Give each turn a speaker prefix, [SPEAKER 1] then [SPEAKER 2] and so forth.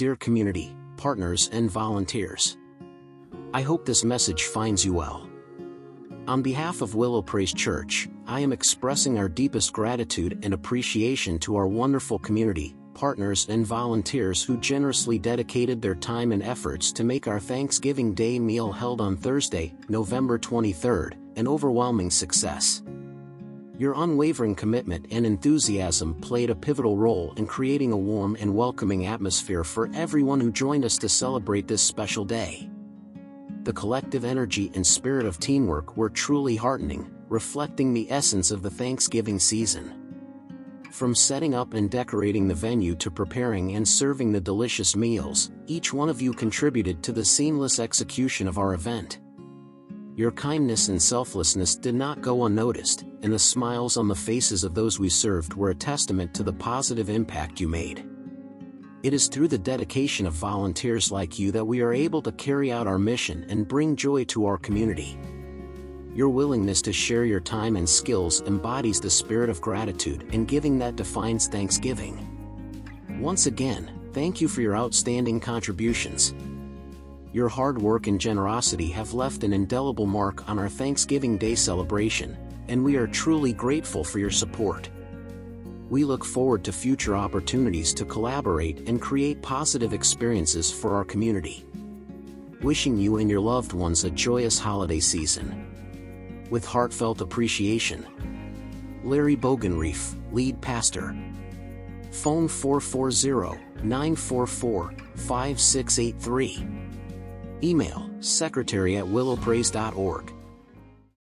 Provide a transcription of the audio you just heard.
[SPEAKER 1] dear community, partners and volunteers. I hope this message finds you well. On behalf of Willow Praise Church, I am expressing our deepest gratitude and appreciation to our wonderful community, partners and volunteers who generously dedicated their time and efforts to make our Thanksgiving Day meal held on Thursday, November 23rd, an overwhelming success. Your unwavering commitment and enthusiasm played a pivotal role in creating a warm and welcoming atmosphere for everyone who joined us to celebrate this special day. The collective energy and spirit of teamwork were truly heartening, reflecting the essence of the Thanksgiving season. From setting up and decorating the venue to preparing and serving the delicious meals, each one of you contributed to the seamless execution of our event. Your kindness and selflessness did not go unnoticed, and the smiles on the faces of those we served were a testament to the positive impact you made. It is through the dedication of volunteers like you that we are able to carry out our mission and bring joy to our community. Your willingness to share your time and skills embodies the spirit of gratitude and giving that defines Thanksgiving. Once again, thank you for your outstanding contributions. Your hard work and generosity have left an indelible mark on our Thanksgiving Day celebration, and we are truly grateful for your support. We look forward to future opportunities to collaborate and create positive experiences for our community. Wishing you and your loved ones a joyous holiday season. With heartfelt appreciation. Larry Bogenrief, Lead Pastor. Phone 440-944-5683. Email, secretary at willowpraise.org.